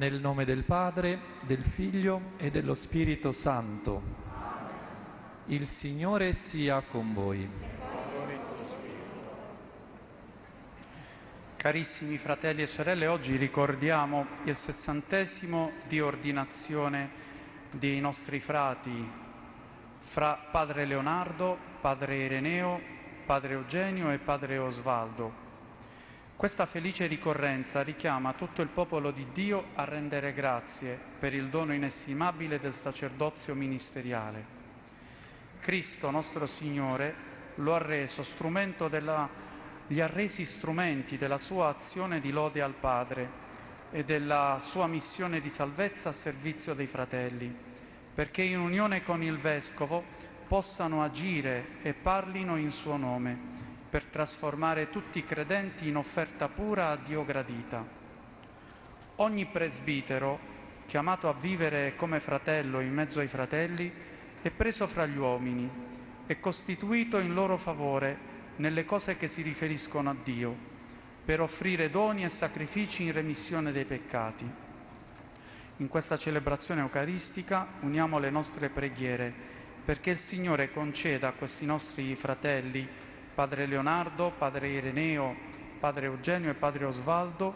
Nel nome del Padre, del Figlio e dello Spirito Santo. Il Signore sia con voi. Carissimi fratelli e sorelle, oggi ricordiamo il sessantesimo di ordinazione dei nostri frati, fra padre Leonardo, padre Ireneo, padre Eugenio e padre Osvaldo. Questa felice ricorrenza richiama tutto il popolo di Dio a rendere grazie per il dono inestimabile del sacerdozio ministeriale. Cristo, nostro Signore, lo ha reso strumento della, gli ha resi strumenti della sua azione di lode al Padre e della sua missione di salvezza a servizio dei fratelli, perché in unione con il Vescovo possano agire e parlino in suo nome per trasformare tutti i credenti in offerta pura a Dio gradita. Ogni presbitero, chiamato a vivere come fratello in mezzo ai fratelli, è preso fra gli uomini, è costituito in loro favore nelle cose che si riferiscono a Dio, per offrire doni e sacrifici in remissione dei peccati. In questa celebrazione eucaristica uniamo le nostre preghiere perché il Signore conceda a questi nostri fratelli Padre Leonardo, Padre Ireneo, Padre Eugenio e Padre Osvaldo,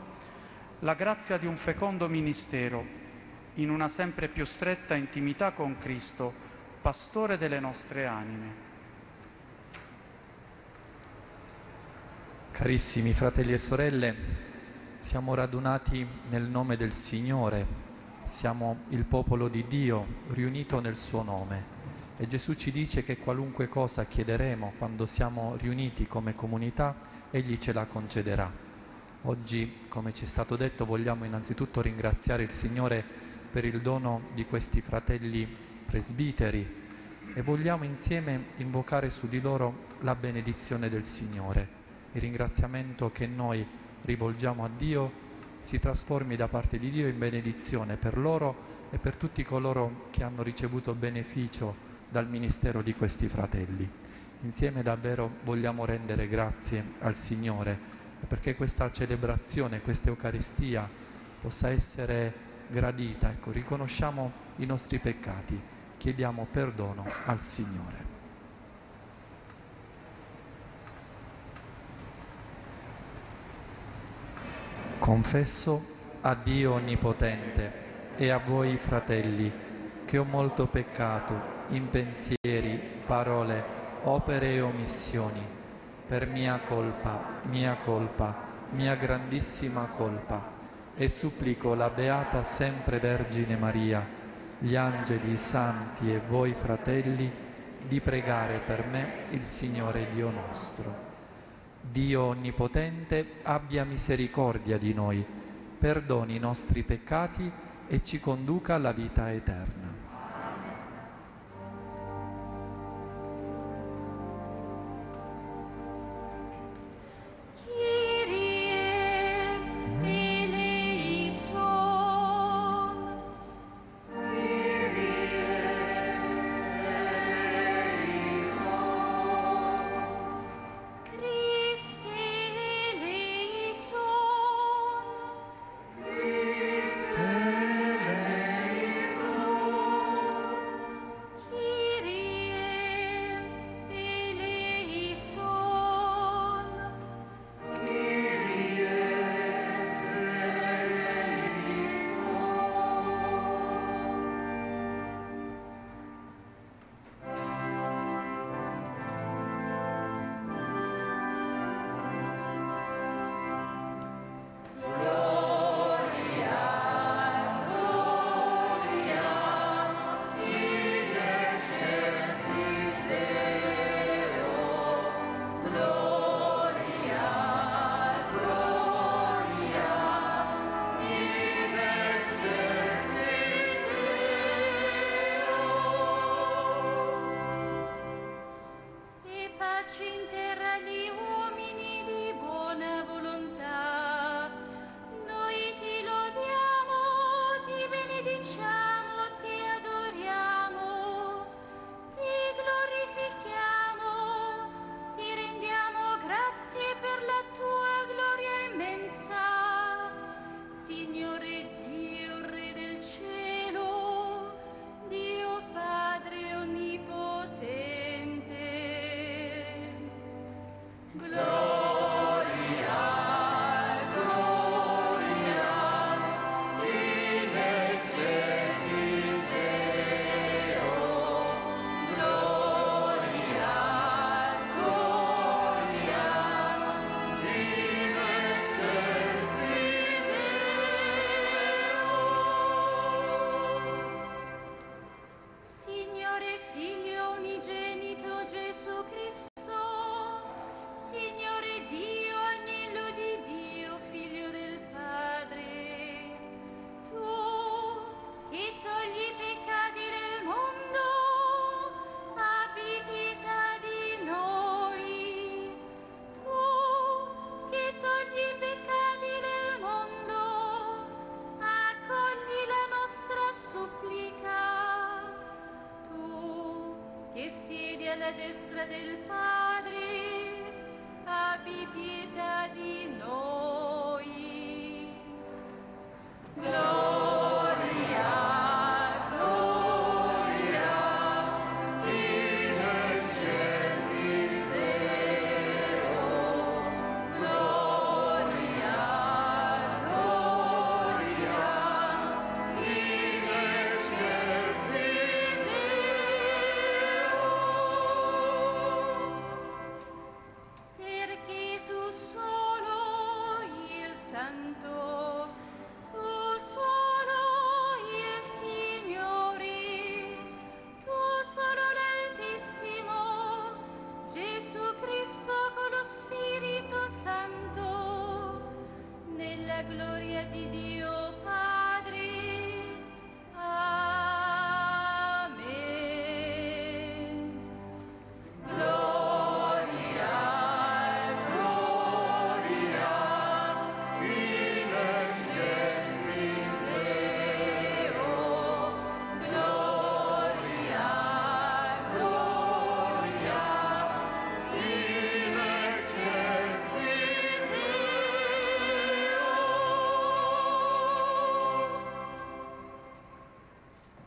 la grazia di un fecondo ministero in una sempre più stretta intimità con Cristo, Pastore delle nostre anime. Carissimi fratelli e sorelle, siamo radunati nel nome del Signore, siamo il popolo di Dio riunito nel suo nome. E Gesù ci dice che qualunque cosa chiederemo quando siamo riuniti come comunità, Egli ce la concederà. Oggi, come ci è stato detto, vogliamo innanzitutto ringraziare il Signore per il dono di questi fratelli presbiteri e vogliamo insieme invocare su di loro la benedizione del Signore. Il ringraziamento che noi rivolgiamo a Dio si trasformi da parte di Dio in benedizione per loro e per tutti coloro che hanno ricevuto beneficio dal ministero di questi fratelli. Insieme davvero vogliamo rendere grazie al Signore perché questa celebrazione, questa Eucaristia possa essere gradita. Ecco, riconosciamo i nostri peccati, chiediamo perdono al Signore. Confesso a Dio Onnipotente e a voi fratelli che ho molto peccato in pensieri, parole, opere e omissioni, per mia colpa, mia colpa, mia grandissima colpa, e supplico la Beata sempre Vergine Maria, gli angeli, i santi e voi fratelli, di pregare per me il Signore Dio nostro. Dio Onnipotente abbia misericordia di noi, perdoni i nostri peccati e ci conduca alla vita eterna.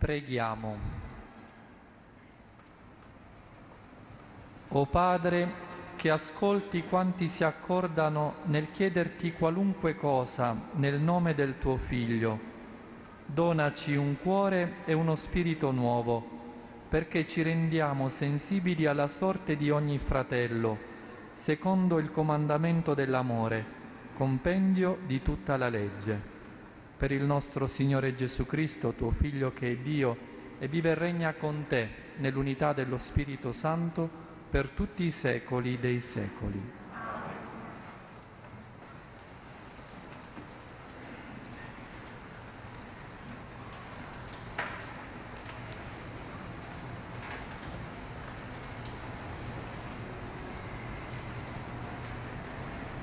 Preghiamo. O Padre, che ascolti quanti si accordano nel chiederti qualunque cosa nel nome del tuo Figlio, donaci un cuore e uno spirito nuovo, perché ci rendiamo sensibili alla sorte di ogni fratello, secondo il comandamento dell'amore, compendio di tutta la legge per il nostro Signore Gesù Cristo, tuo Figlio che è Dio e vive e regna con te nell'unità dello Spirito Santo per tutti i secoli dei secoli.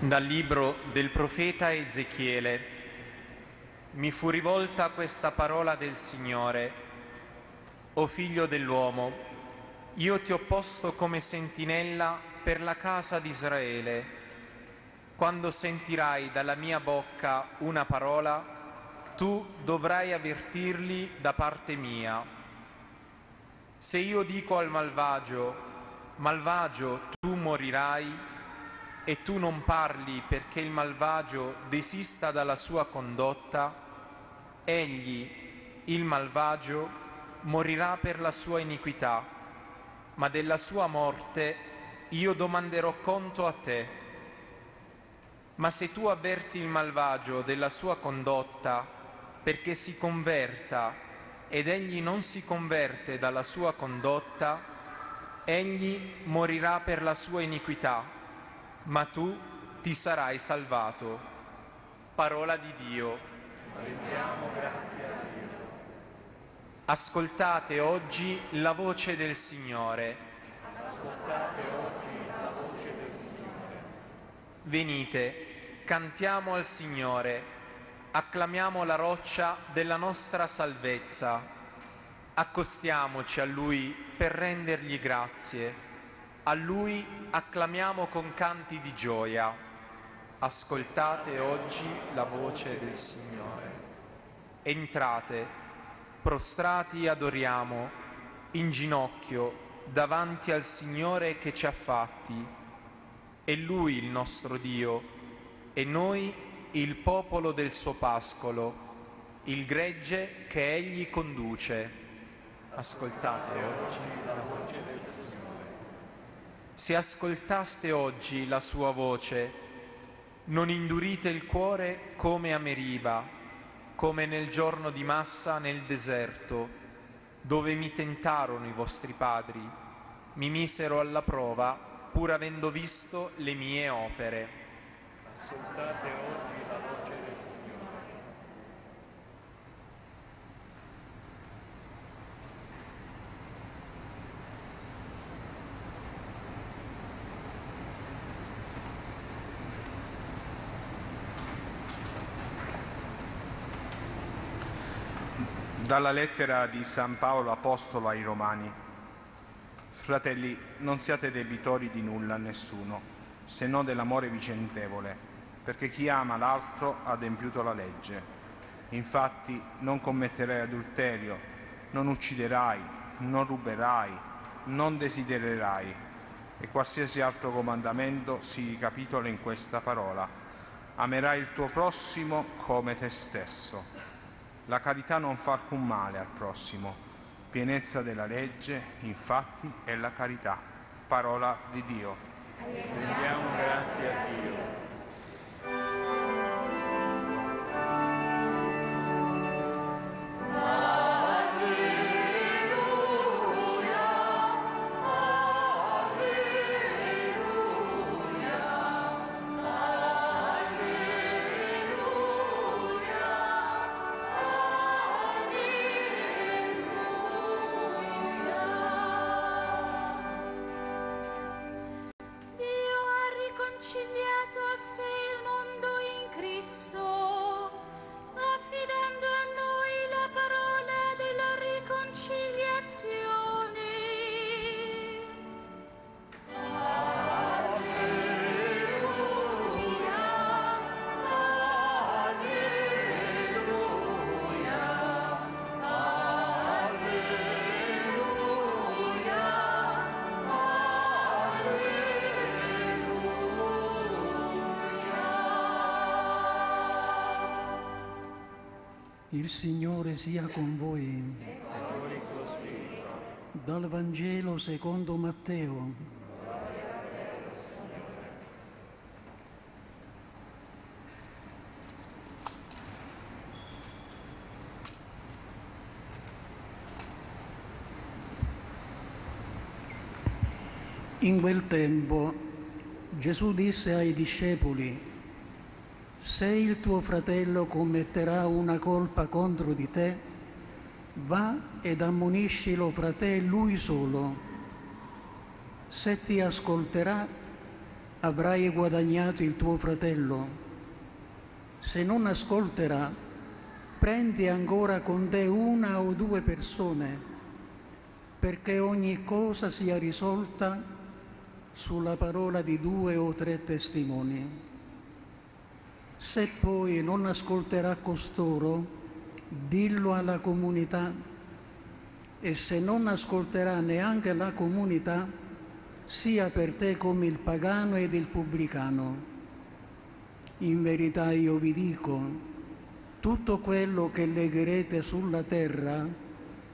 Dal libro del profeta Ezechiele. Mi fu rivolta questa parola del Signore. O figlio dell'uomo, io ti ho posto come sentinella per la casa di Israele. Quando sentirai dalla mia bocca una parola, tu dovrai avvertirli da parte mia. Se io dico al malvagio, malvagio, tu morirai, e tu non parli perché il malvagio desista dalla sua condotta, egli, il malvagio, morirà per la sua iniquità, ma della sua morte io domanderò conto a te. Ma se tu avverti il malvagio della sua condotta perché si converta ed egli non si converte dalla sua condotta, egli morirà per la sua iniquità ma tu ti sarai salvato. Parola di Dio. Ascoltate oggi la voce del Signore. Venite, cantiamo al Signore, acclamiamo la roccia della nostra salvezza, accostiamoci a Lui per rendergli grazie. A Lui acclamiamo con canti di gioia. Ascoltate oggi la voce del Signore. Entrate, prostrati adoriamo, in ginocchio, davanti al Signore che ci ha fatti. È Lui il nostro Dio e noi il popolo del suo pascolo, il gregge che Egli conduce. Ascoltate oggi la voce del se ascoltaste oggi la sua voce, non indurite il cuore come a Meriba, come nel giorno di Massa nel deserto, dove mi tentarono i vostri padri, mi misero alla prova, pur avendo visto le mie opere. Ascoltate oggi Dalla lettera di San Paolo Apostolo ai Romani. Fratelli, non siate debitori di nulla a nessuno, se non dell'amore vicentevole, perché chi ama l'altro ha adempiuto la legge. Infatti non commetterai adulterio, non ucciderai, non ruberai, non desidererai e qualsiasi altro comandamento si ricapitola in questa parola. Amerai il tuo prossimo come te stesso. La carità non fa alcun male al prossimo. Pienezza della legge, infatti, è la carità. Parola di Dio. Rendiamo grazie a Dio. Il Signore sia con voi. Dal Vangelo secondo Matteo. In quel tempo Gesù disse ai discepoli, se il tuo fratello commetterà una colpa contro di te, va ed ammoniscilo fra te lui solo. Se ti ascolterà, avrai guadagnato il tuo fratello. Se non ascolterà, prendi ancora con te una o due persone, perché ogni cosa sia risolta sulla parola di due o tre testimoni. Se poi non ascolterà costoro, dillo alla comunità e se non ascolterà neanche la comunità, sia per te come il pagano ed il pubblicano. In verità io vi dico, tutto quello che legherete sulla terra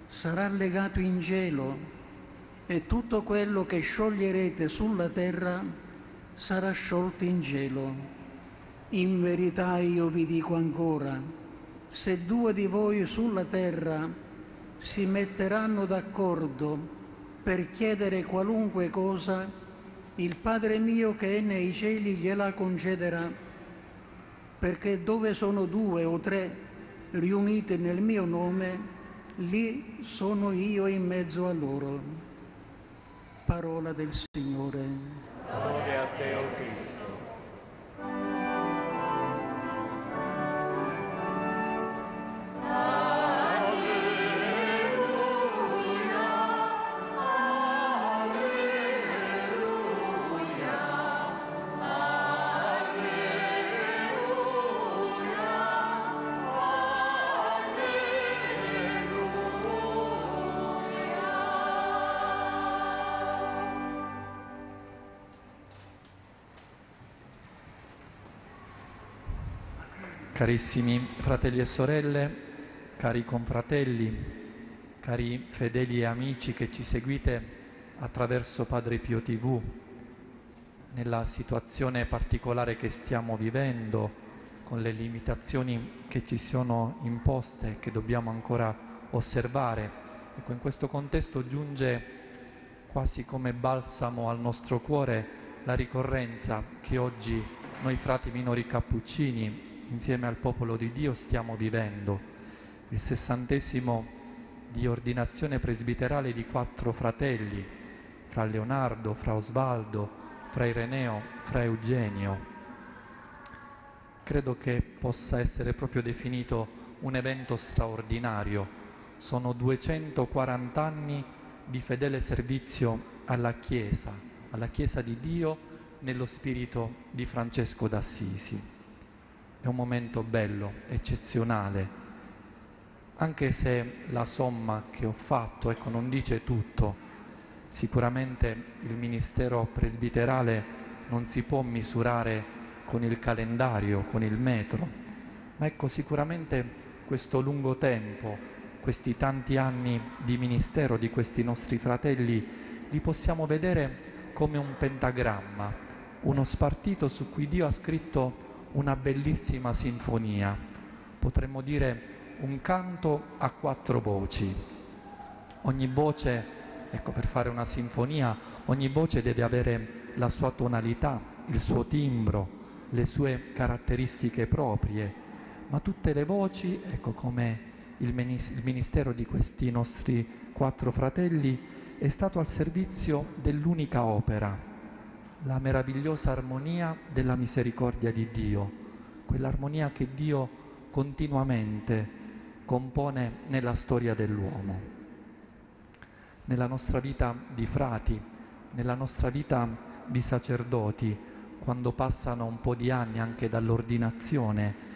sarà legato in cielo e tutto quello che scioglierete sulla terra sarà sciolto in cielo. In verità io vi dico ancora, se due di voi sulla terra si metteranno d'accordo per chiedere qualunque cosa, il Padre mio che è nei cieli gliela concederà, perché dove sono due o tre riunite nel mio nome, lì sono io in mezzo a loro. Parola del Signore. Lode a te, o Cristo. Carissimi fratelli e sorelle, cari confratelli, cari fedeli e amici che ci seguite attraverso Padre Pio TV, nella situazione particolare che stiamo vivendo, con le limitazioni che ci sono imposte, che dobbiamo ancora osservare. Ecco, in questo contesto giunge quasi come balsamo al nostro cuore la ricorrenza che oggi noi frati minori cappuccini insieme al popolo di Dio stiamo vivendo, il sessantesimo di ordinazione presbiterale di quattro fratelli, fra Leonardo, fra Osvaldo, fra Ireneo, fra Eugenio. Credo che possa essere proprio definito un evento straordinario. Sono 240 anni di fedele servizio alla Chiesa, alla Chiesa di Dio nello spirito di Francesco d'Assisi. È un momento bello, eccezionale, anche se la somma che ho fatto ecco, non dice tutto. Sicuramente il ministero presbiterale non si può misurare con il calendario, con il metro, ma ecco sicuramente questo lungo tempo, questi tanti anni di ministero di questi nostri fratelli, li possiamo vedere come un pentagramma, uno spartito su cui Dio ha scritto una bellissima sinfonia, potremmo dire un canto a quattro voci. Ogni voce, ecco per fare una sinfonia, ogni voce deve avere la sua tonalità, il suo timbro, le sue caratteristiche proprie, ma tutte le voci, ecco come il ministero di questi nostri quattro fratelli, è stato al servizio dell'unica opera, la meravigliosa armonia della misericordia di Dio, quell'armonia che Dio continuamente compone nella storia dell'uomo. Nella nostra vita di frati, nella nostra vita di sacerdoti quando passano un po' di anni anche dall'ordinazione.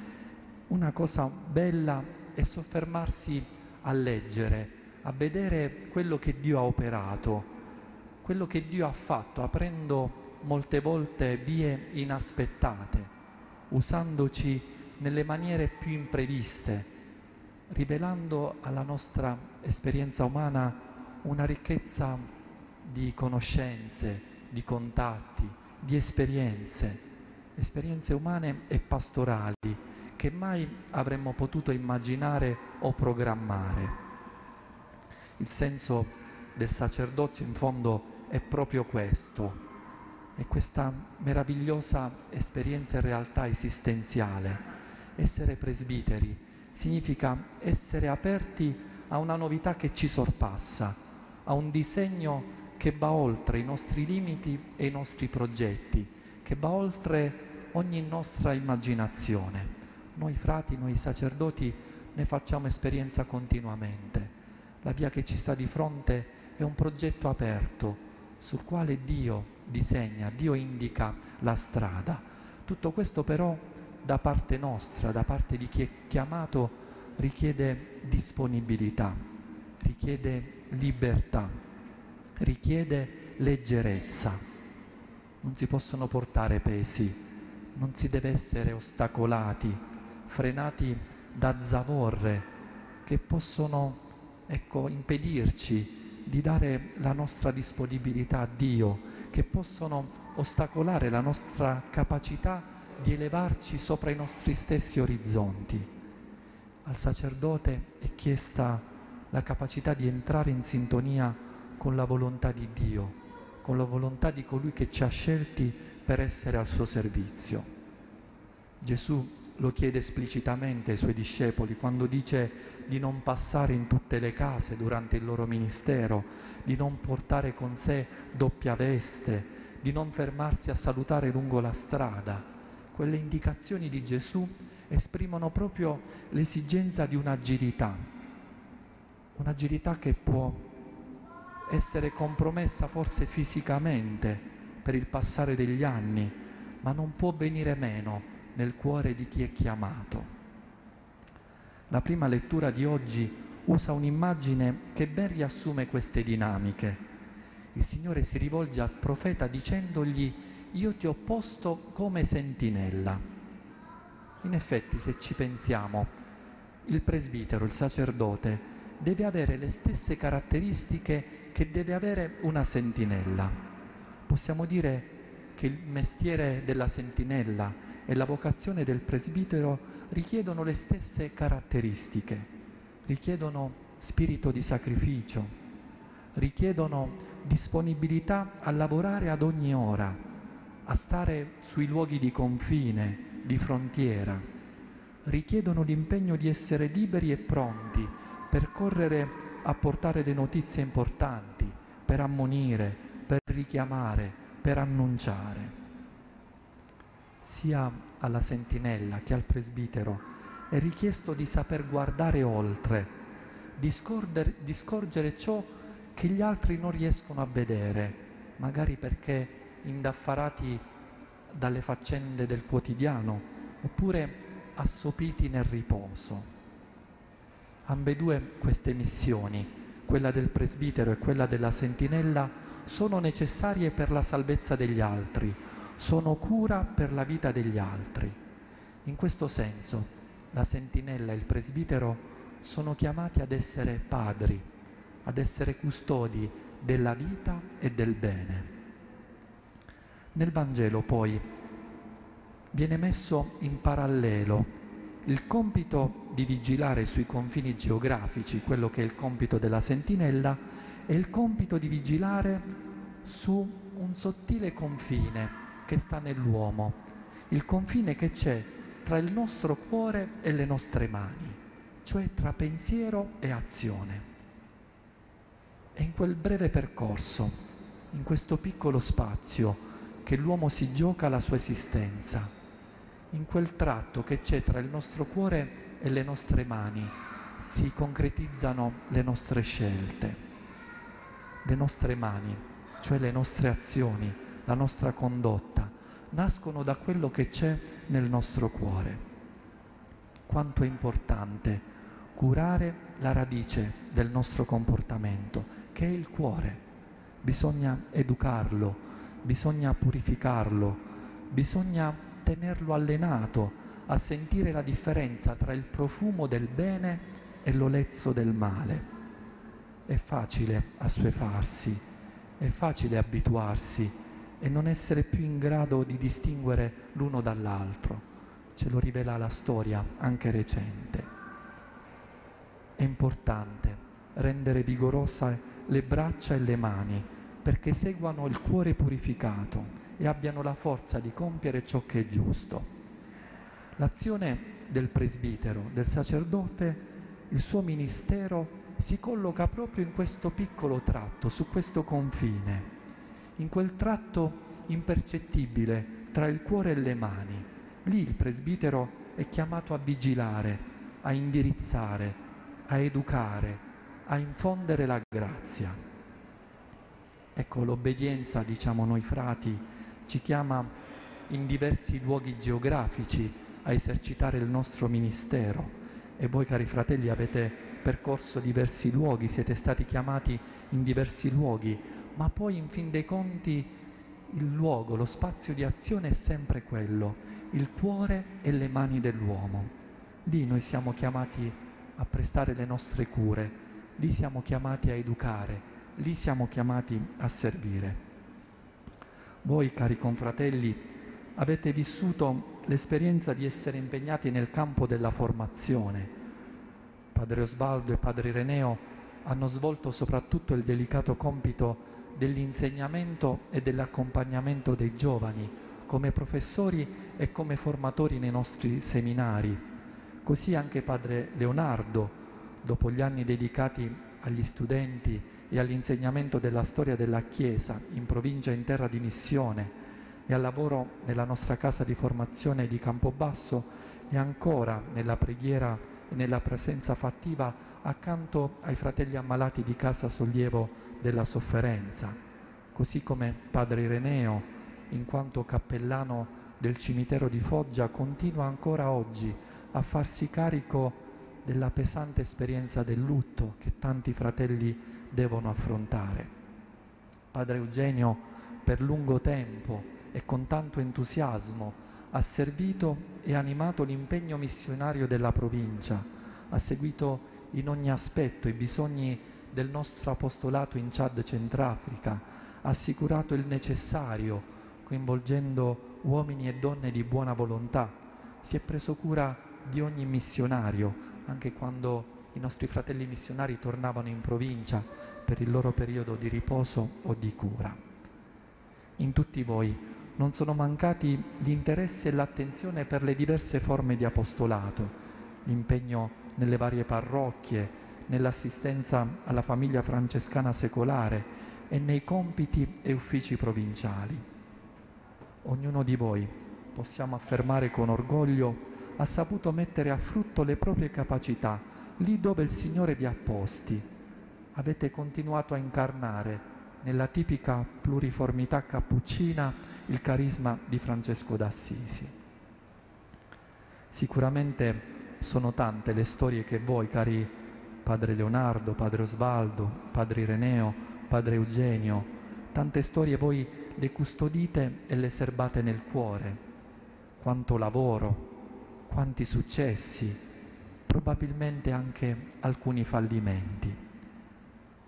Una cosa bella è soffermarsi a leggere, a vedere quello che Dio ha operato, quello che Dio ha fatto, aprendo molte volte vie inaspettate, usandoci nelle maniere più impreviste, rivelando alla nostra esperienza umana una ricchezza di conoscenze, di contatti, di esperienze, esperienze umane e pastorali che mai avremmo potuto immaginare o programmare. Il senso del sacerdozio in fondo è proprio questo, è questa meravigliosa esperienza e realtà esistenziale. Essere presbiteri significa essere aperti a una novità che ci sorpassa, a un disegno che va oltre i nostri limiti e i nostri progetti, che va oltre ogni nostra immaginazione. Noi frati, noi sacerdoti ne facciamo esperienza continuamente. La via che ci sta di fronte è un progetto aperto sul quale Dio disegna, Dio indica la strada. Tutto questo però da parte nostra, da parte di chi è chiamato, richiede disponibilità, richiede libertà richiede leggerezza. Non si possono portare pesi, non si deve essere ostacolati, frenati da zavorre che possono ecco, impedirci di dare la nostra disponibilità a Dio, che possono ostacolare la nostra capacità di elevarci sopra i nostri stessi orizzonti. Al sacerdote è chiesta la capacità di entrare in sintonia con la volontà di Dio, con la volontà di colui che ci ha scelti per essere al suo servizio. Gesù lo chiede esplicitamente ai suoi discepoli quando dice di non passare in tutte le case durante il loro ministero, di non portare con sé doppia veste, di non fermarsi a salutare lungo la strada. Quelle indicazioni di Gesù esprimono proprio l'esigenza di un'agilità, un'agilità che può essere compromessa forse fisicamente per il passare degli anni, ma non può venire meno nel cuore di chi è chiamato. La prima lettura di oggi usa un'immagine che ben riassume queste dinamiche. Il Signore si rivolge al profeta dicendogli io ti ho posto come sentinella. In effetti, se ci pensiamo, il presbitero, il sacerdote, deve avere le stesse caratteristiche che deve avere una sentinella. Possiamo dire che il mestiere della sentinella e la vocazione del presbitero richiedono le stesse caratteristiche, richiedono spirito di sacrificio, richiedono disponibilità a lavorare ad ogni ora, a stare sui luoghi di confine, di frontiera, richiedono l'impegno di essere liberi e pronti per correre a portare le notizie importanti, per ammonire, per richiamare, per annunciare. Sia alla sentinella che al presbitero è richiesto di saper guardare oltre, di, scordere, di scorgere ciò che gli altri non riescono a vedere, magari perché indaffarati dalle faccende del quotidiano, oppure assopiti nel riposo. Ambedue queste missioni, quella del presbitero e quella della sentinella, sono necessarie per la salvezza degli altri, sono cura per la vita degli altri. In questo senso la sentinella e il presbitero sono chiamati ad essere padri, ad essere custodi della vita e del bene. Nel Vangelo poi viene messo in parallelo il compito di vigilare sui confini geografici, quello che è il compito della sentinella, e il compito di vigilare su un sottile confine che sta nell'uomo, il confine che c'è tra il nostro cuore e le nostre mani, cioè tra pensiero e azione. E in quel breve percorso, in questo piccolo spazio che l'uomo si gioca la sua esistenza, in quel tratto che c'è tra il nostro cuore e le nostre mani, si concretizzano le nostre scelte, le nostre mani, cioè le nostre azioni, la nostra condotta, nascono da quello che c'è nel nostro cuore. Quanto è importante curare la radice del nostro comportamento, che è il cuore. Bisogna educarlo, bisogna purificarlo, bisogna tenerlo allenato a sentire la differenza tra il profumo del bene e l'olezzo del male. È facile assuefarsi, è facile abituarsi e non essere più in grado di distinguere l'uno dall'altro. Ce lo rivela la storia, anche recente. È importante rendere vigorose le braccia e le mani perché seguano il cuore purificato e abbiano la forza di compiere ciò che è giusto. L'azione del presbitero, del sacerdote, il suo ministero si colloca proprio in questo piccolo tratto, su questo confine, in quel tratto impercettibile tra il cuore e le mani. Lì il presbitero è chiamato a vigilare, a indirizzare, a educare, a infondere la grazia. Ecco, l'obbedienza, diciamo noi frati, ci chiama in diversi luoghi geografici a esercitare il nostro ministero e voi cari fratelli avete percorso diversi luoghi, siete stati chiamati in diversi luoghi, ma poi in fin dei conti il luogo, lo spazio di azione è sempre quello, il cuore e le mani dell'uomo. Lì noi siamo chiamati a prestare le nostre cure, lì siamo chiamati a educare, lì siamo chiamati a servire. Voi, cari confratelli, avete vissuto l'esperienza di essere impegnati nel campo della formazione. Padre Osvaldo e Padre Ireneo hanno svolto soprattutto il delicato compito dell'insegnamento e dell'accompagnamento dei giovani come professori e come formatori nei nostri seminari. Così anche Padre Leonardo, dopo gli anni dedicati agli studenti e all'insegnamento della storia della Chiesa in provincia in terra di missione e al lavoro nella nostra casa di formazione di Campobasso e ancora nella preghiera e nella presenza fattiva accanto ai fratelli ammalati di Casa Sollievo della Sofferenza, così come Padre Ireneo, in quanto cappellano del cimitero di Foggia, continua ancora oggi a farsi carico della pesante esperienza del lutto che tanti fratelli devono affrontare. Padre Eugenio per lungo tempo e con tanto entusiasmo ha servito e animato l'impegno missionario della provincia, ha seguito in ogni aspetto i bisogni del nostro apostolato in Chad Centrafrica, assicurato il necessario coinvolgendo uomini e donne di buona volontà, si è preso cura di ogni missionario, anche quando i nostri fratelli missionari tornavano in provincia per il loro periodo di riposo o di cura. In tutti voi non sono mancati l'interesse e l'attenzione per le diverse forme di apostolato, l'impegno nelle varie parrocchie, nell'assistenza alla famiglia francescana secolare e nei compiti e uffici provinciali. Ognuno di voi, possiamo affermare con orgoglio, ha saputo mettere a frutto le proprie capacità lì dove il Signore vi ha posti, avete continuato a incarnare nella tipica pluriformità cappuccina il carisma di Francesco d'Assisi. Sicuramente sono tante le storie che voi, cari Padre Leonardo, Padre Osvaldo, Padre Ireneo, Padre Eugenio, tante storie voi le custodite e le serbate nel cuore. Quanto lavoro, quanti successi, probabilmente anche alcuni fallimenti.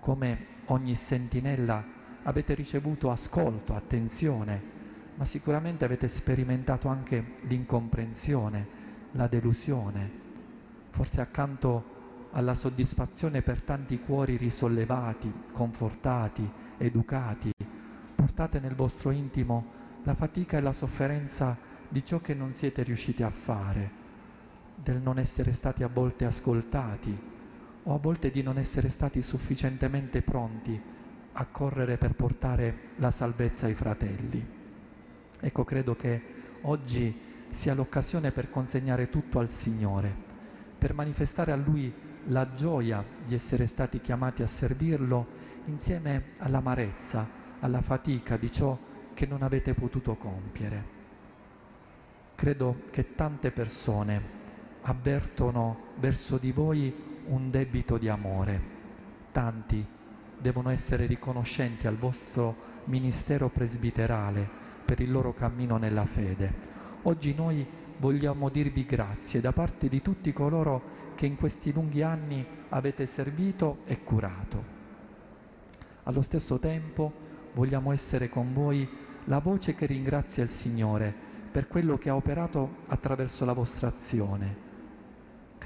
Come ogni sentinella avete ricevuto ascolto, attenzione, ma sicuramente avete sperimentato anche l'incomprensione, la delusione. Forse accanto alla soddisfazione per tanti cuori risollevati, confortati, educati, portate nel vostro intimo la fatica e la sofferenza di ciò che non siete riusciti a fare, del non essere stati a volte ascoltati o a volte di non essere stati sufficientemente pronti a correre per portare la salvezza ai fratelli. Ecco, credo che oggi sia l'occasione per consegnare tutto al Signore, per manifestare a Lui la gioia di essere stati chiamati a servirlo insieme all'amarezza, alla fatica di ciò che non avete potuto compiere. Credo che tante persone avvertono verso di voi un debito di amore. Tanti devono essere riconoscenti al vostro ministero presbiterale per il loro cammino nella fede. Oggi noi vogliamo dirvi grazie da parte di tutti coloro che in questi lunghi anni avete servito e curato. Allo stesso tempo vogliamo essere con voi la voce che ringrazia il Signore per quello che ha operato attraverso la vostra azione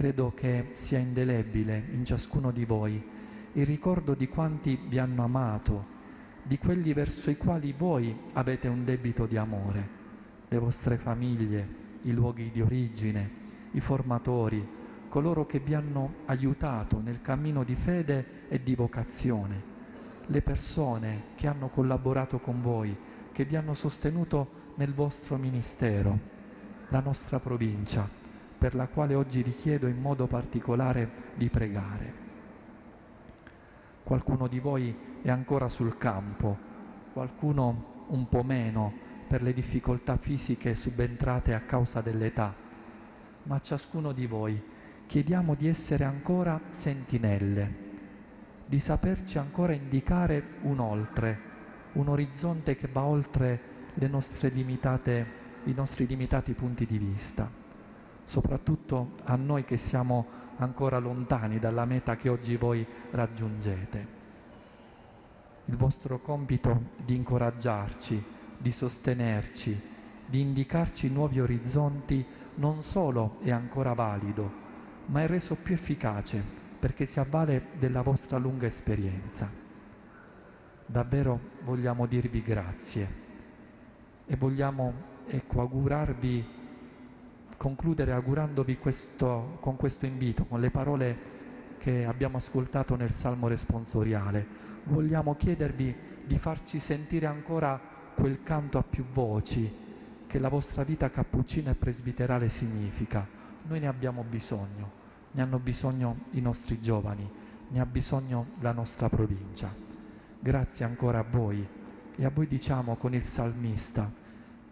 credo che sia indelebile in ciascuno di voi il ricordo di quanti vi hanno amato, di quelli verso i quali voi avete un debito di amore, le vostre famiglie, i luoghi di origine, i formatori, coloro che vi hanno aiutato nel cammino di fede e di vocazione, le persone che hanno collaborato con voi, che vi hanno sostenuto nel vostro ministero, la nostra provincia per la quale oggi vi chiedo in modo particolare di pregare. Qualcuno di voi è ancora sul campo, qualcuno un po' meno per le difficoltà fisiche subentrate a causa dell'età, ma ciascuno di voi chiediamo di essere ancora sentinelle, di saperci ancora indicare un oltre, un orizzonte che va oltre limitate, i nostri limitati punti di vista soprattutto a noi che siamo ancora lontani dalla meta che oggi voi raggiungete. Il vostro compito di incoraggiarci, di sostenerci, di indicarci nuovi orizzonti non solo è ancora valido, ma è reso più efficace perché si avvale della vostra lunga esperienza. Davvero vogliamo dirvi grazie e vogliamo ecco, augurarvi concludere augurandovi questo, con questo invito, con le parole che abbiamo ascoltato nel Salmo responsoriale. Vogliamo chiedervi di farci sentire ancora quel canto a più voci che la vostra vita cappuccina e presbiterale significa. Noi ne abbiamo bisogno, ne hanno bisogno i nostri giovani, ne ha bisogno la nostra provincia. Grazie ancora a voi e a voi diciamo con il salmista,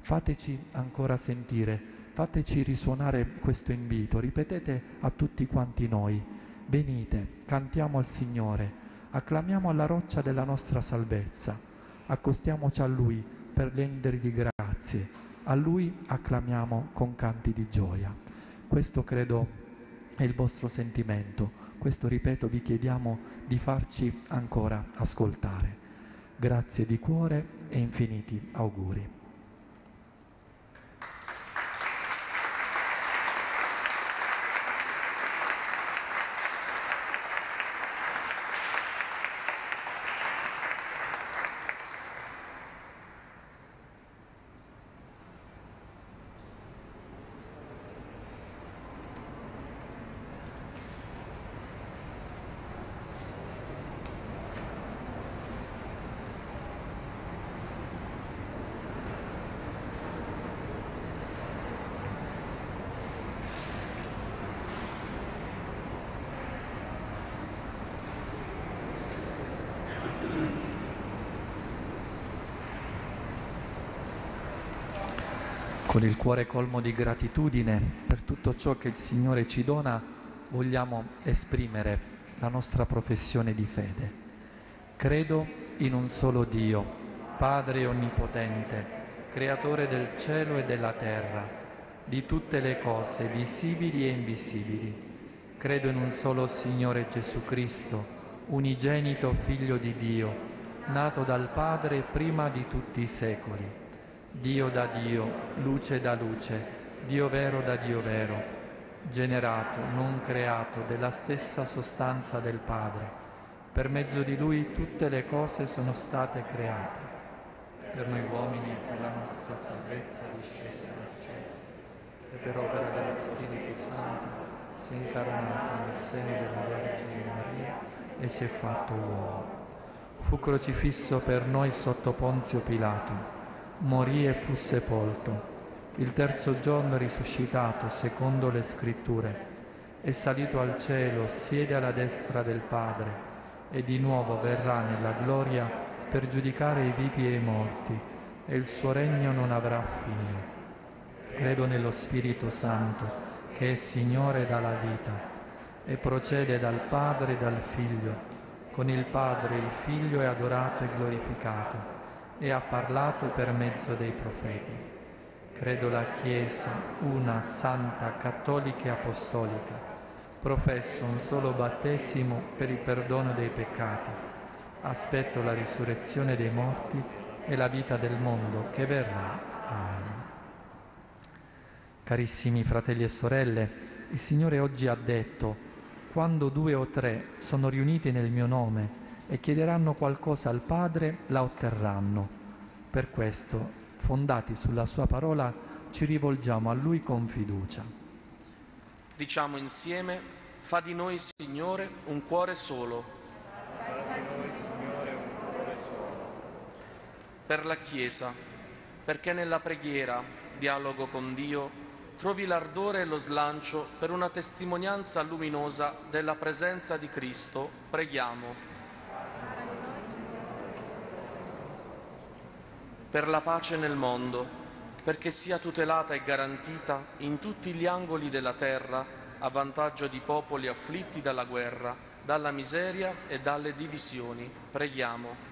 fateci ancora sentire Fateci risuonare questo invito, ripetete a tutti quanti noi, venite, cantiamo al Signore, acclamiamo alla roccia della nostra salvezza, accostiamoci a Lui per rendergli grazie, a Lui acclamiamo con canti di gioia. Questo credo è il vostro sentimento, questo ripeto vi chiediamo di farci ancora ascoltare. Grazie di cuore e infiniti auguri. Con il cuore colmo di gratitudine per tutto ciò che il Signore ci dona, vogliamo esprimere la nostra professione di fede. Credo in un solo Dio, Padre Onnipotente, Creatore del cielo e della terra, di tutte le cose visibili e invisibili. Credo in un solo Signore Gesù Cristo, unigenito Figlio di Dio, nato dal Padre prima di tutti i secoli, Dio da Dio, luce da luce, Dio vero da Dio vero, generato, non creato, della stessa sostanza del Padre. Per mezzo di Lui tutte le cose sono state create. Per noi uomini, per la nostra salvezza discesa dal cielo e per opera dello Spirito Santo si è incarnato nel seno della Vergine Maria e si è fatto uomo. Fu crocifisso per noi sotto Ponzio Pilato, morì e fu sepolto il terzo giorno risuscitato secondo le scritture, è salito al cielo, siede alla destra del Padre e di nuovo verrà nella gloria per giudicare i vivi e i morti e il suo regno non avrà fine. Credo nello Spirito Santo che è Signore dalla vita e procede dal Padre e dal Figlio. Con il Padre il Figlio è adorato e glorificato e ha parlato per mezzo dei profeti. Credo la Chiesa, una santa, cattolica e apostolica. Professo un solo battesimo per il perdono dei peccati. Aspetto la risurrezione dei morti e la vita del mondo che verrà. Amen. Carissimi fratelli e sorelle, il Signore oggi ha detto, quando due o tre sono riuniti nel mio nome e chiederanno qualcosa al Padre, la otterranno. Per questo fondati sulla sua parola, ci rivolgiamo a Lui con fiducia. Diciamo insieme, fa di noi, Signore, un cuore solo. Per la Chiesa, perché nella preghiera, dialogo con Dio, trovi l'ardore e lo slancio per una testimonianza luminosa della presenza di Cristo, preghiamo. Per la pace nel mondo, perché sia tutelata e garantita in tutti gli angoli della terra a vantaggio di popoli afflitti dalla guerra, dalla miseria e dalle divisioni. Preghiamo.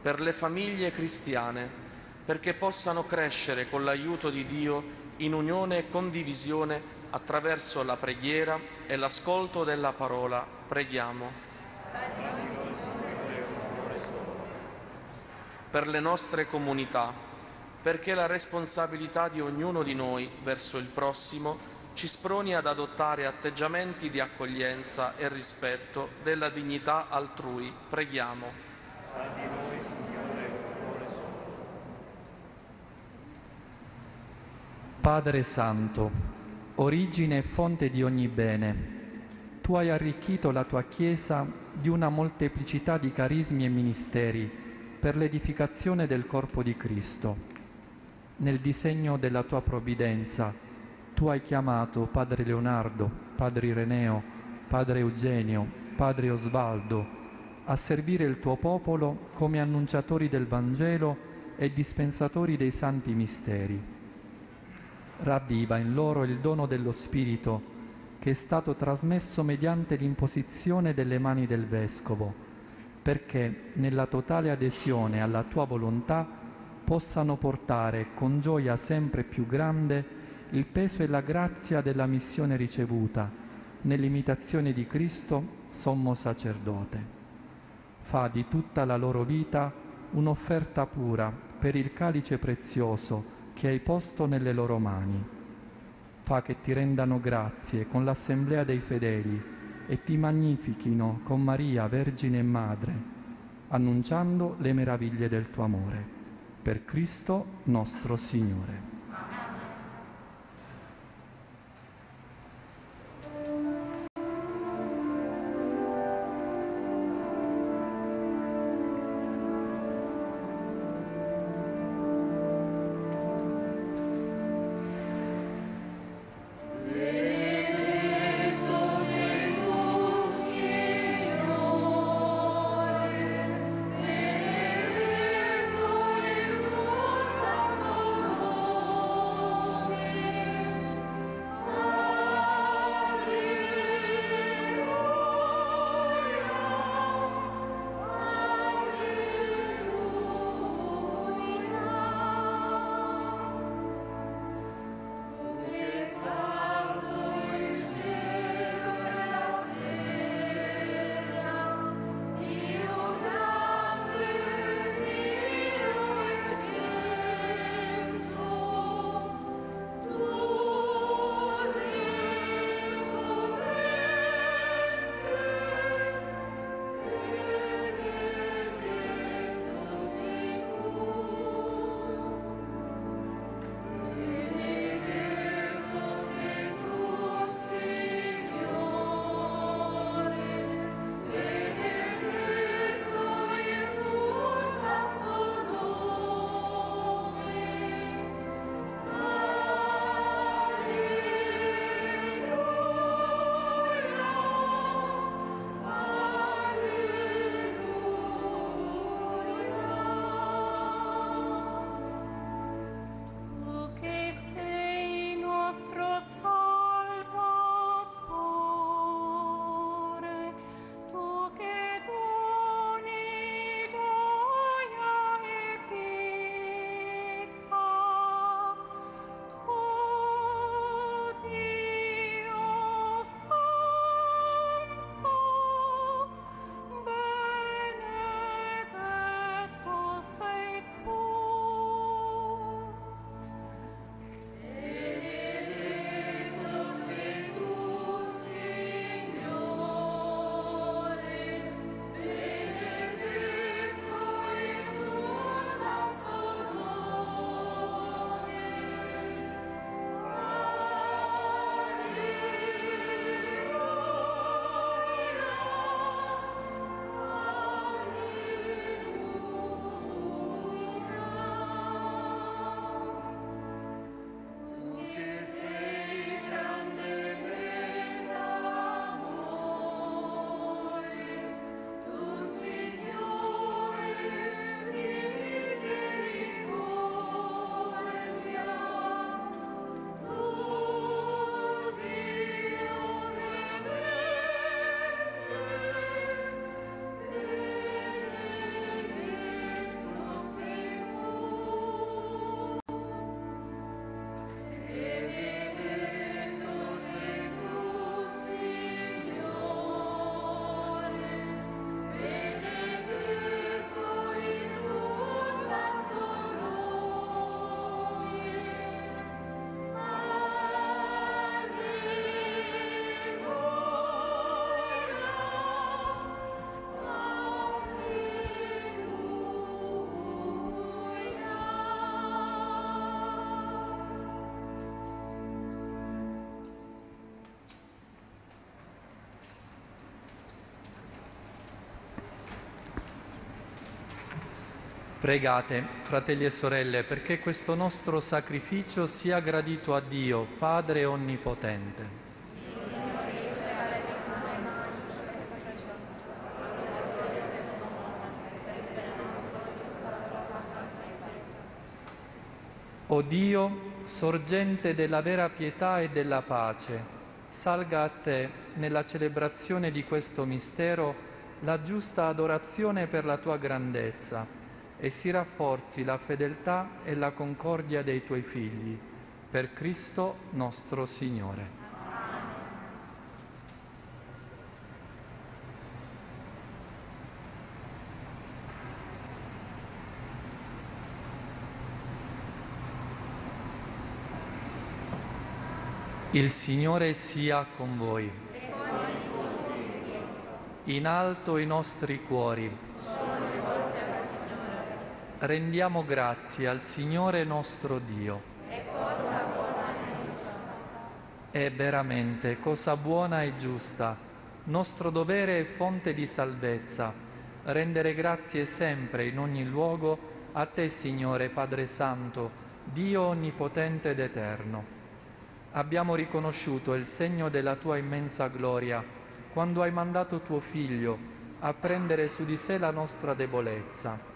Per le famiglie cristiane, perché possano crescere con l'aiuto di Dio in unione e condivisione attraverso la preghiera e l'ascolto della parola. Preghiamo. Per le nostre comunità, perché la responsabilità di ognuno di noi verso il prossimo ci sproni ad adottare atteggiamenti di accoglienza e rispetto della dignità altrui. Preghiamo. Padre Santo, origine e fonte di ogni bene, tu hai arricchito la tua Chiesa di una molteplicità di carismi e ministeri per l'edificazione del corpo di Cristo. Nel disegno della tua provvidenza, tu hai chiamato Padre Leonardo, Padre Ireneo, Padre Eugenio, Padre Osvaldo a servire il tuo popolo come annunciatori del Vangelo e dispensatori dei santi misteri. Ravviva in loro il dono dello Spirito che è stato trasmesso mediante l'imposizione delle mani del Vescovo perché nella totale adesione alla tua volontà possano portare con gioia sempre più grande il peso e la grazia della missione ricevuta nell'imitazione di Cristo, sommo sacerdote. Fa di tutta la loro vita un'offerta pura per il calice prezioso che hai posto nelle loro mani. Fa che ti rendano grazie con l'assemblea dei fedeli e ti magnifichino con Maria, Vergine e Madre, annunciando le meraviglie del tuo amore. Per Cristo nostro Signore. Pregate, fratelli e sorelle, perché questo nostro sacrificio sia gradito a Dio, Padre Onnipotente. O Dio, sorgente della vera pietà e della pace, salga a te nella celebrazione di questo mistero la giusta adorazione per la tua grandezza e si rafforzi la fedeltà e la concordia dei tuoi figli. Per Cristo nostro Signore. Il Signore sia con voi. In alto i nostri cuori. Rendiamo grazie al Signore nostro Dio. È veramente cosa buona e giusta, nostro dovere e fonte di salvezza, rendere grazie sempre in ogni luogo a te, Signore Padre Santo, Dio onnipotente ed eterno abbiamo riconosciuto il segno della tua immensa gloria quando hai mandato tuo Figlio a prendere su di sé la nostra debolezza.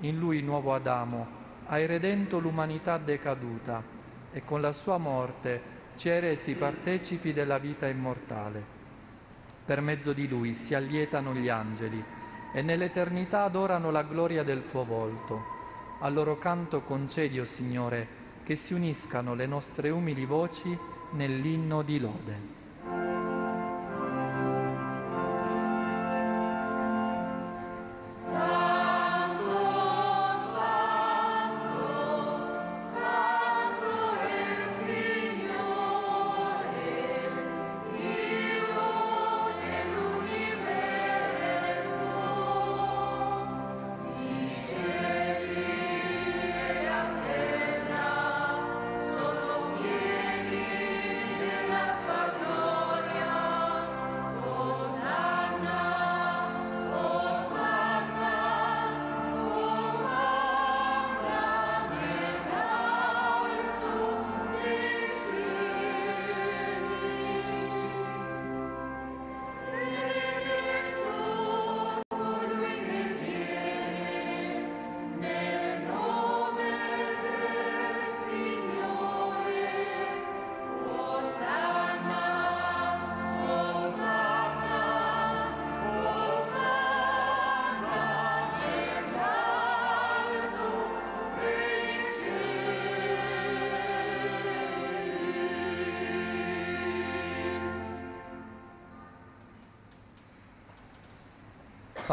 In lui, nuovo Adamo, hai redento l'umanità decaduta e con la sua morte ci hai resi partecipi della vita immortale. Per mezzo di lui si allietano gli angeli e nell'eternità adorano la gloria del tuo volto. Al loro canto concedi, o oh Signore, che si uniscano le nostre umili voci nell'inno di lode.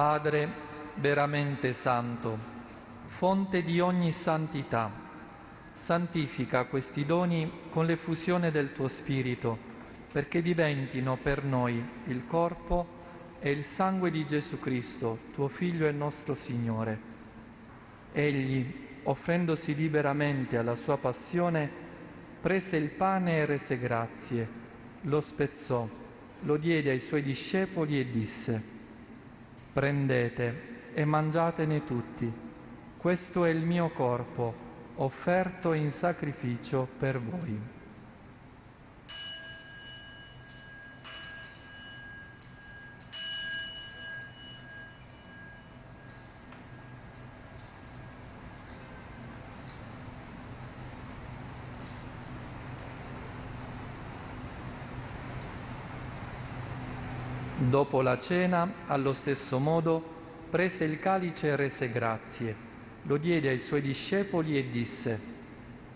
Padre veramente santo, fonte di ogni santità, santifica questi doni con l'effusione del tuo Spirito, perché diventino per noi il corpo e il sangue di Gesù Cristo, tuo Figlio e nostro Signore. Egli, offrendosi liberamente alla sua passione, prese il pane e rese grazie, lo spezzò, lo diede ai suoi discepoli e disse, Prendete e mangiatene tutti. Questo è il mio corpo, offerto in sacrificio per voi. Dopo la cena, allo stesso modo, prese il calice e rese grazie, lo diede ai suoi discepoli e disse,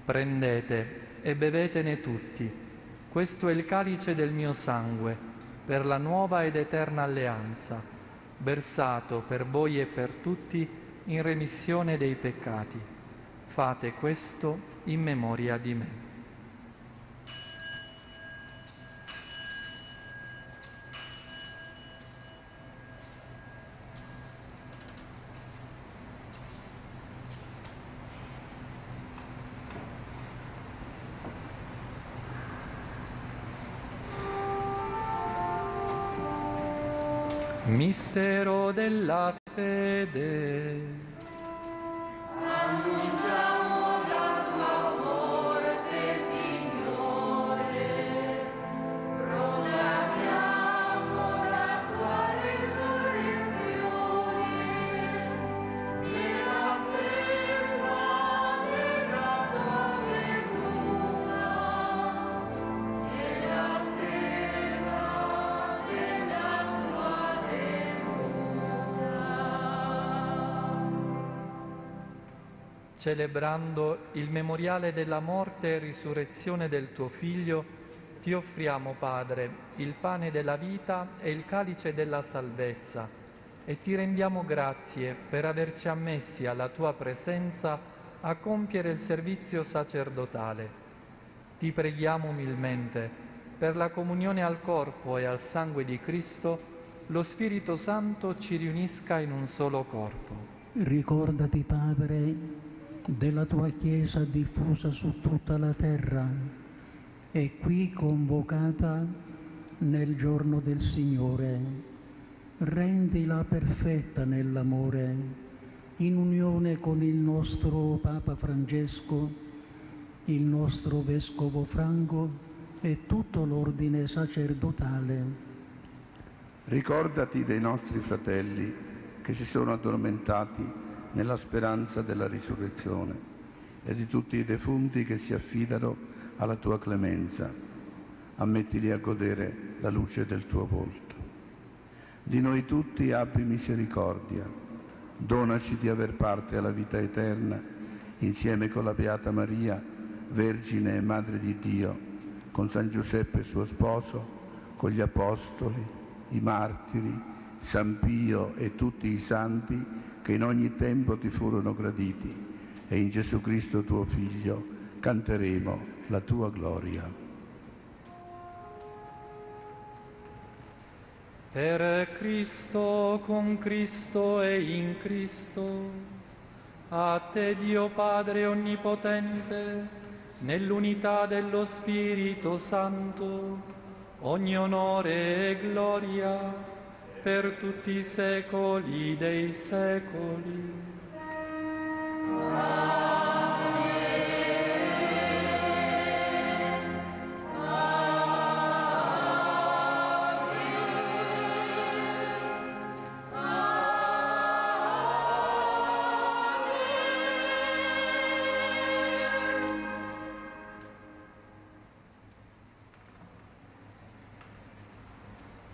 prendete e bevetene tutti, questo è il calice del mio sangue, per la nuova ed eterna alleanza, versato per voi e per tutti in remissione dei peccati. Fate questo in memoria di me. Mistero della fede. Celebrando il memoriale della morte e risurrezione del tuo Figlio, ti offriamo, Padre, il pane della vita e il calice della salvezza e ti rendiamo grazie per averci ammessi alla tua presenza a compiere il servizio sacerdotale. Ti preghiamo umilmente per la comunione al corpo e al sangue di Cristo, lo Spirito Santo ci riunisca in un solo corpo. Ricordati, Padre, della tua Chiesa diffusa su tutta la terra e qui convocata nel giorno del Signore. Rendila perfetta nell'amore, in unione con il nostro Papa Francesco, il nostro Vescovo Franco e tutto l'ordine sacerdotale. Ricordati dei nostri fratelli che si sono addormentati nella speranza della risurrezione e di tutti i defunti che si affidano alla tua clemenza. Ammettili a godere la luce del tuo volto. Di noi tutti abbi misericordia. Donaci di aver parte alla vita eterna insieme con la Beata Maria, Vergine e Madre di Dio, con San Giuseppe suo sposo, con gli Apostoli, i martiri, San Pio e tutti i santi che in ogni tempo ti furono graditi e in Gesù Cristo tuo Figlio canteremo la tua gloria. Per Cristo, con Cristo e in Cristo, a te Dio Padre Onnipotente, nell'unità dello Spirito Santo, ogni onore e gloria per tutti i secoli dei secoli.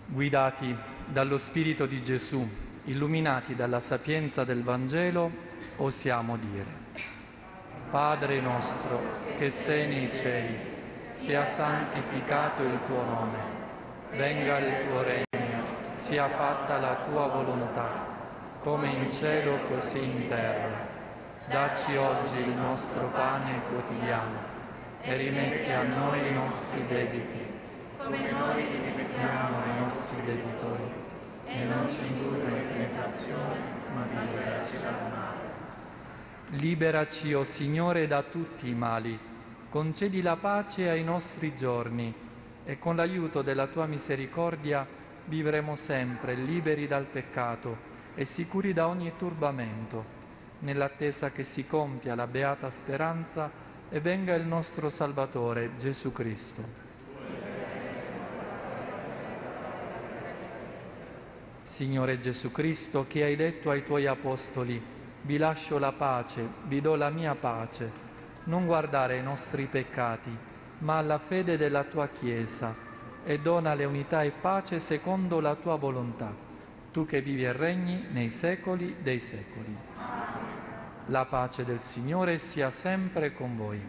Guidati dallo Spirito di Gesù, illuminati dalla sapienza del Vangelo, osiamo dire, Padre nostro che sei nei cieli, sia santificato il tuo nome, venga il tuo regno, sia fatta la tua volontà, come in cielo così in terra. Dacci oggi il nostro pane quotidiano e rimetti a noi i nostri debiti, come noi rimettiamo ai nostri debitori e non ci indurre in tentazione, ma liberaci dal male. Liberaci, o oh Signore, da tutti i mali, concedi la pace ai nostri giorni e con l'aiuto della tua misericordia vivremo sempre liberi dal peccato e sicuri da ogni turbamento, nell'attesa che si compia la beata speranza e venga il nostro Salvatore Gesù Cristo. Signore Gesù Cristo, che hai detto ai tuoi apostoli, vi lascio la pace, vi do la mia pace, non guardare ai nostri peccati, ma alla fede della tua Chiesa, e donale unità e pace secondo la tua volontà, tu che vivi e regni nei secoli dei secoli. La pace del Signore sia sempre con voi.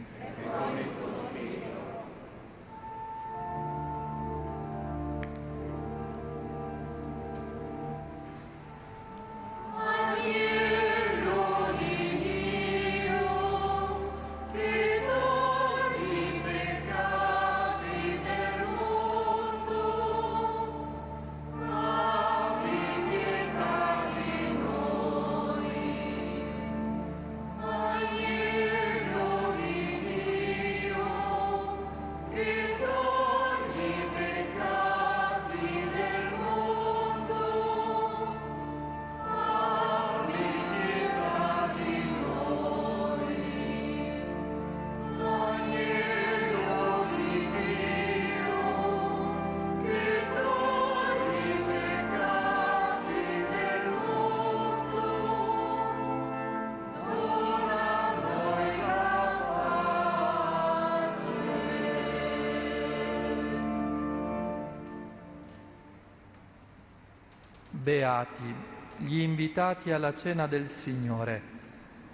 Beati gli invitati alla cena del Signore.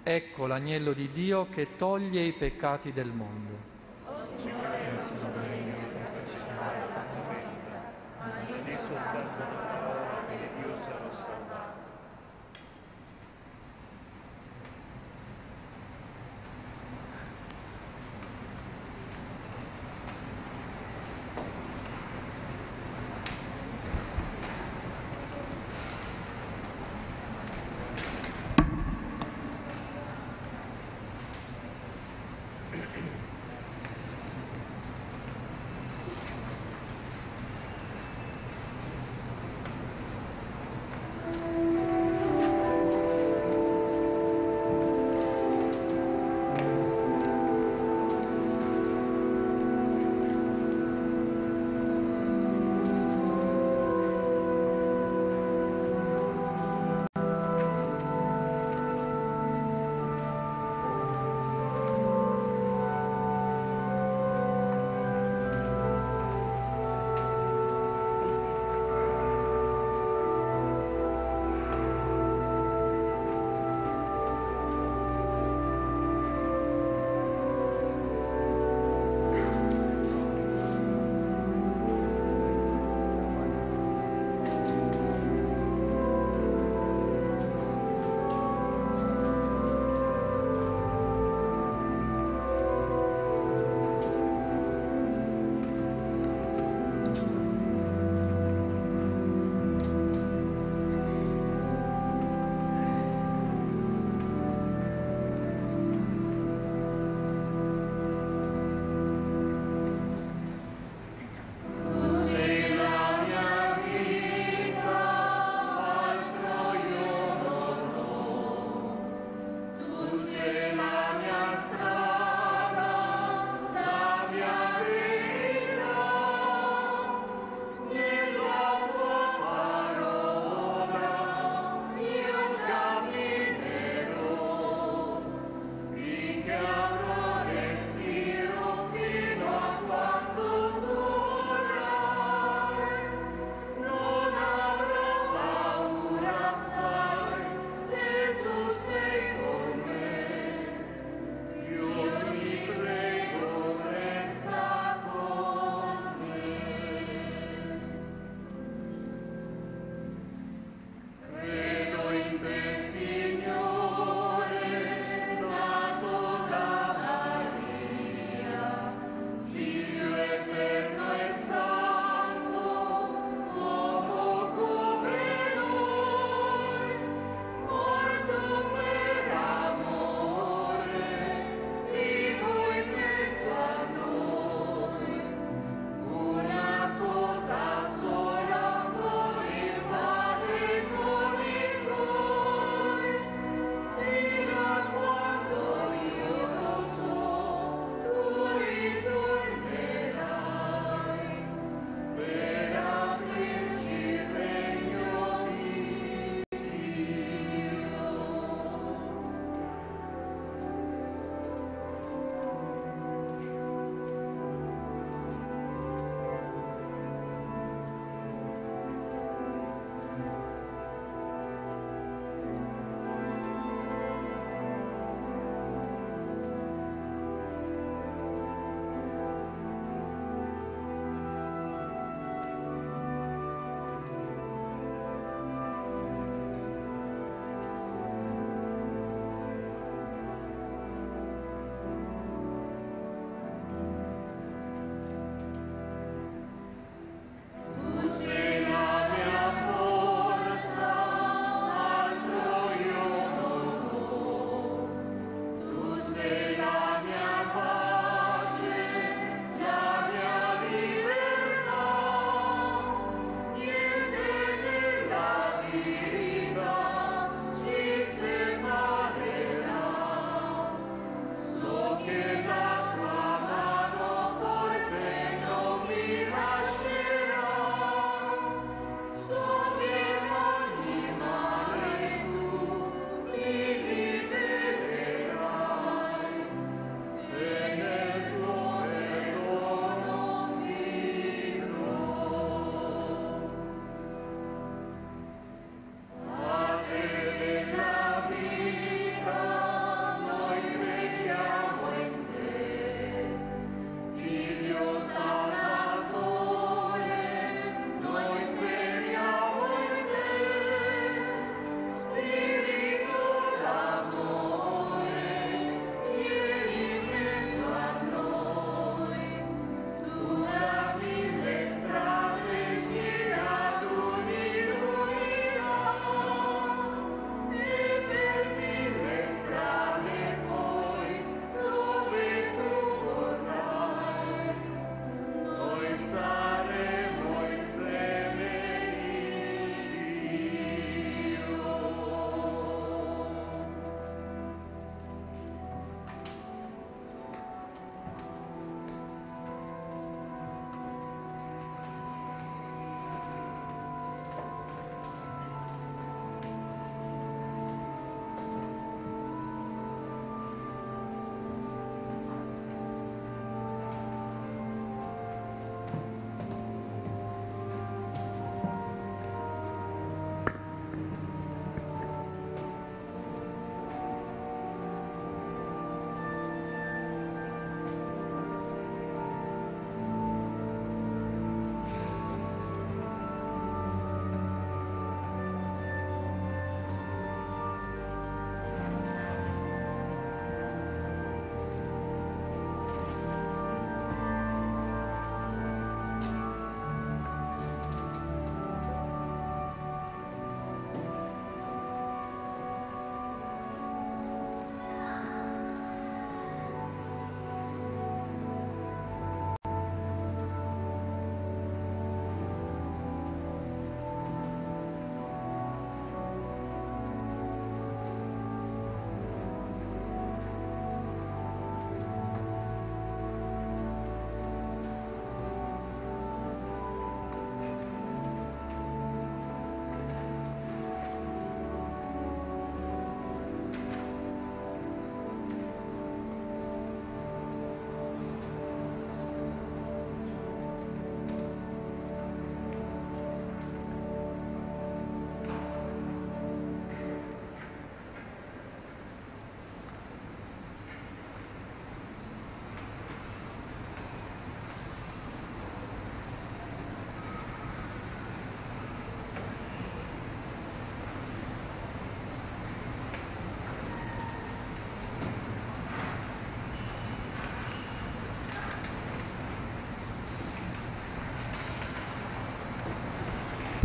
Ecco l'agnello di Dio che toglie i peccati del mondo.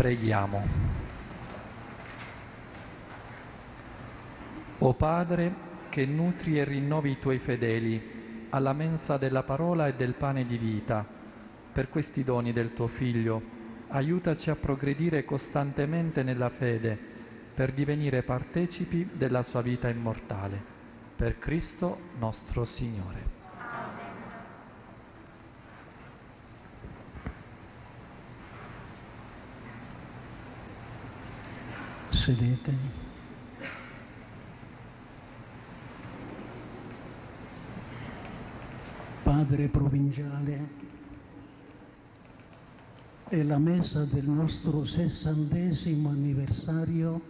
Preghiamo. O Padre, che nutri e rinnovi i tuoi fedeli alla mensa della parola e del pane di vita, per questi doni del tuo Figlio, aiutaci a progredire costantemente nella fede, per divenire partecipi della sua vita immortale. Per Cristo nostro Signore. Sedetevi. Padre provinciale, è la messa del nostro sessantesimo anniversario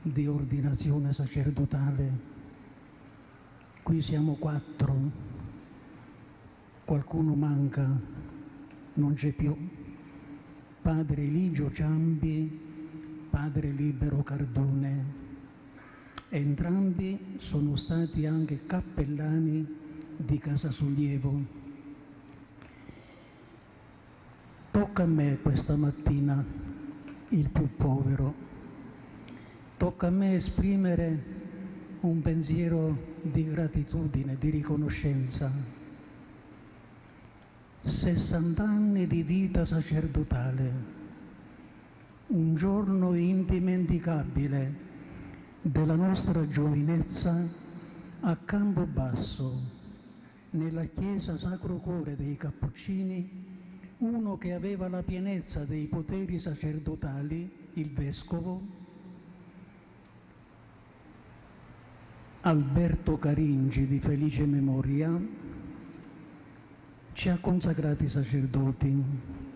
di ordinazione sacerdotale. Qui siamo quattro, qualcuno manca, non c'è più. Padre Eligio Ciambi, padre Libero Cardone. Entrambi sono stati anche cappellani di Casa Sollievo. Tocca a me questa mattina, il più povero, tocca a me esprimere un pensiero di gratitudine, di riconoscenza. 60 anni di vita sacerdotale un giorno indimenticabile della nostra giovinezza a Campobasso, nella chiesa Sacro Cuore dei Cappuccini, uno che aveva la pienezza dei poteri sacerdotali, il vescovo, Alberto Caringi di felice memoria, ci ha consacrati sacerdoti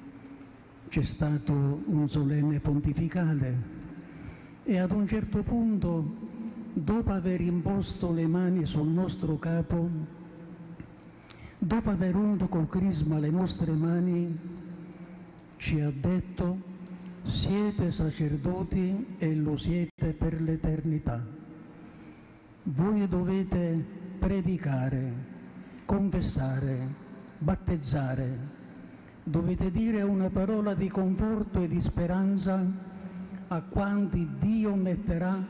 c'è stato un solenne pontificale e ad un certo punto, dopo aver imposto le mani sul nostro capo, dopo aver unto col crisma le nostre mani, ci ha detto siete sacerdoti e lo siete per l'eternità. Voi dovete predicare, confessare, battezzare, dovete dire una parola di conforto e di speranza a quanti Dio metterà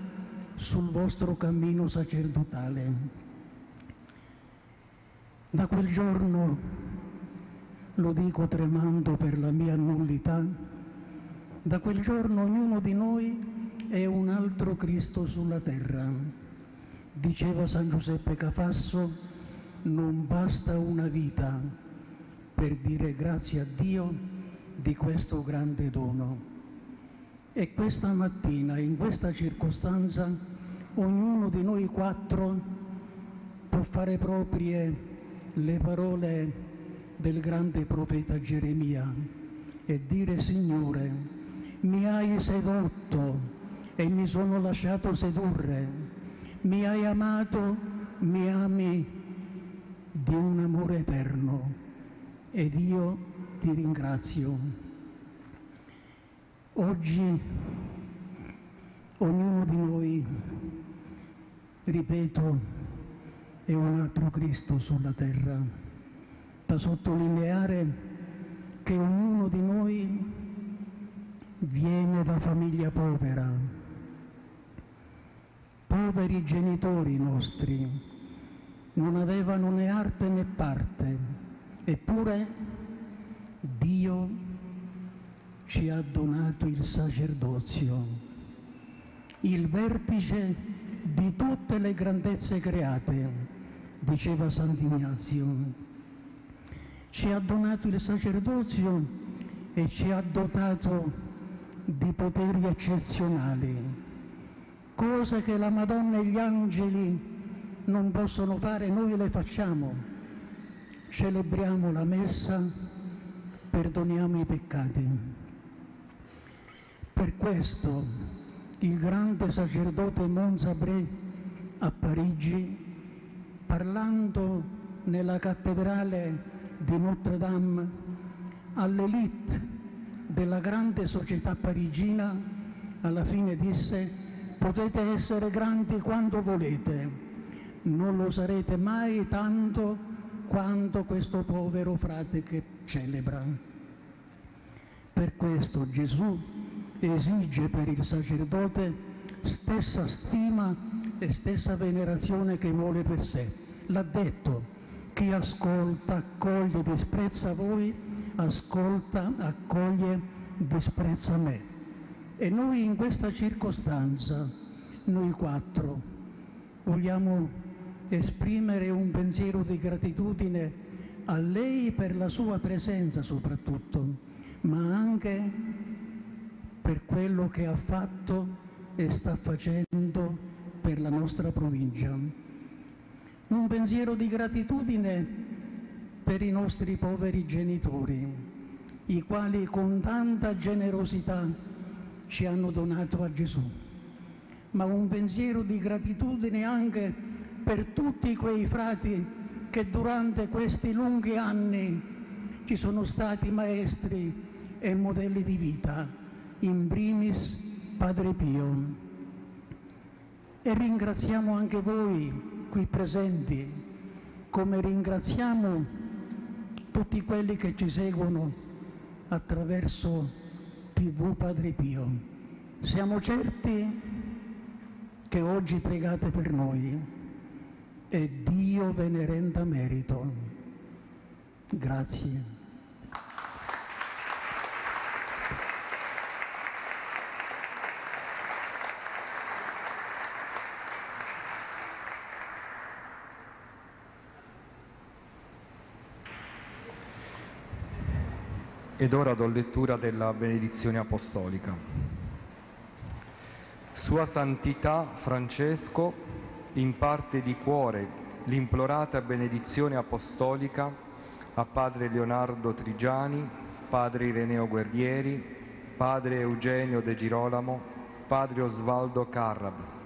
sul vostro cammino sacerdotale. Da quel giorno, lo dico tremando per la mia nullità, da quel giorno ognuno di noi è un altro Cristo sulla terra. Diceva San Giuseppe Cafasso, non basta una vita, per dire grazie a Dio di questo grande dono. E questa mattina, in questa circostanza, ognuno di noi quattro può fare proprie le parole del grande profeta Geremia e dire Signore, mi hai sedotto e mi sono lasciato sedurre, mi hai amato, mi ami di un amore eterno ed io ti ringrazio. Oggi ognuno di noi, ripeto, è un altro Cristo sulla terra, da sottolineare che ognuno di noi viene da famiglia povera, poveri genitori nostri, non avevano né arte né parte Eppure Dio ci ha donato il sacerdozio, il vertice di tutte le grandezze create, diceva Sant'Ignazio. Ci ha donato il sacerdozio e ci ha dotato di poteri eccezionali, cose che la Madonna e gli angeli non possono fare, noi le facciamo celebriamo la messa, perdoniamo i peccati. Per questo il grande sacerdote Monsabré a Parigi, parlando nella cattedrale di Notre Dame all'elite della grande società parigina, alla fine disse potete essere grandi quando volete, non lo sarete mai tanto quanto questo povero frate che celebra. Per questo Gesù esige per il sacerdote stessa stima e stessa venerazione che vuole per sé. L'ha detto, chi ascolta, accoglie, disprezza voi, ascolta, accoglie, disprezza me. E noi in questa circostanza, noi quattro, vogliamo esprimere un pensiero di gratitudine a lei per la sua presenza soprattutto, ma anche per quello che ha fatto e sta facendo per la nostra provincia. Un pensiero di gratitudine per i nostri poveri genitori, i quali con tanta generosità ci hanno donato a Gesù, ma un pensiero di gratitudine anche per tutti quei frati che durante questi lunghi anni ci sono stati maestri e modelli di vita, in primis Padre Pio. E ringraziamo anche voi qui presenti, come ringraziamo tutti quelli che ci seguono attraverso TV Padre Pio. Siamo certi che oggi pregate per noi e Dio ve ne renda merito. Grazie. Ed ora do lettura della benedizione apostolica. Sua Santità Francesco imparte di cuore l'implorata benedizione apostolica a Padre Leonardo Trigiani, Padre Ireneo Guerrieri, Padre Eugenio De Girolamo, Padre Osvaldo Carrabs,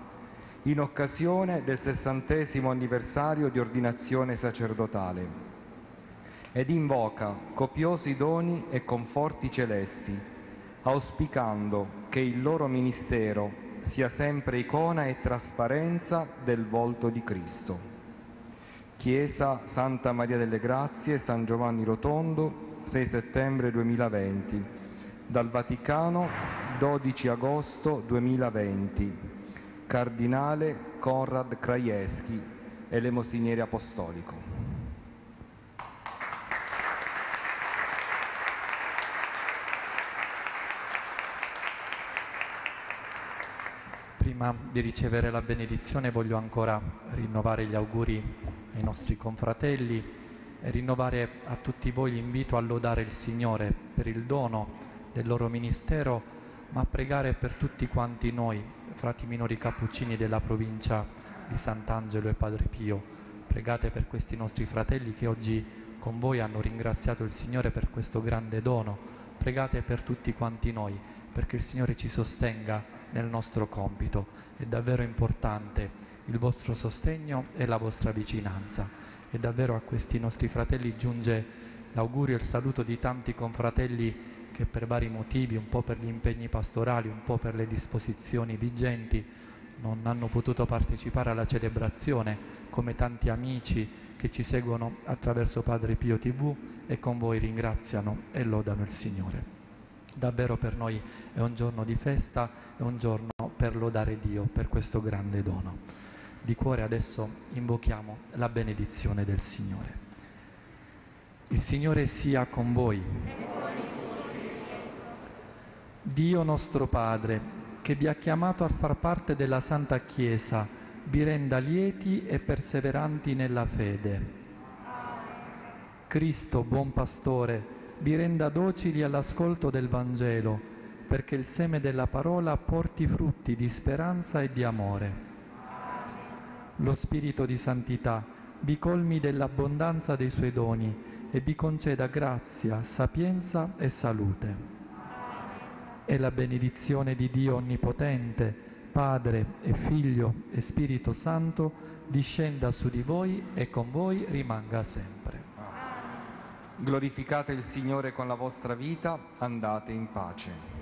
in occasione del sessantesimo anniversario di ordinazione sacerdotale ed invoca copiosi doni e conforti celesti, auspicando che il loro ministero sia sempre icona e trasparenza del volto di Cristo. Chiesa Santa Maria delle Grazie, San Giovanni Rotondo, 6 settembre 2020, dal Vaticano 12 agosto 2020, Cardinale Konrad Krajewski, elemosiniere apostolico. Prima di ricevere la benedizione voglio ancora rinnovare gli auguri ai nostri confratelli e rinnovare a tutti voi l'invito a lodare il Signore per il dono del loro ministero, ma a pregare per tutti quanti noi, frati minori cappuccini della provincia di Sant'Angelo e Padre Pio. Pregate per questi nostri fratelli che oggi con voi hanno ringraziato il Signore per questo grande dono. Pregate per tutti quanti noi, perché il Signore ci sostenga nel nostro compito. È davvero importante il vostro sostegno e la vostra vicinanza. E davvero a questi nostri fratelli giunge l'augurio e il saluto di tanti confratelli che per vari motivi, un po' per gli impegni pastorali, un po' per le disposizioni vigenti, non hanno potuto partecipare alla celebrazione, come tanti amici che ci seguono attraverso Padre Pio TV e con voi ringraziano e lodano il Signore. Davvero per noi è un giorno di festa, è un giorno per lodare Dio per questo grande dono. Di cuore adesso invochiamo la benedizione del Signore. Il Signore sia con voi. Dio nostro Padre, che vi ha chiamato a far parte della Santa Chiesa, vi renda lieti e perseveranti nella fede. Cristo, buon pastore, vi renda docili all'ascolto del Vangelo, perché il seme della parola porti frutti di speranza e di amore. Lo Spirito di Santità vi colmi dell'abbondanza dei suoi doni e vi conceda grazia, sapienza e salute. E la benedizione di Dio Onnipotente, Padre e Figlio e Spirito Santo, discenda su di voi e con voi rimanga sempre. Glorificate il Signore con la vostra vita, andate in pace.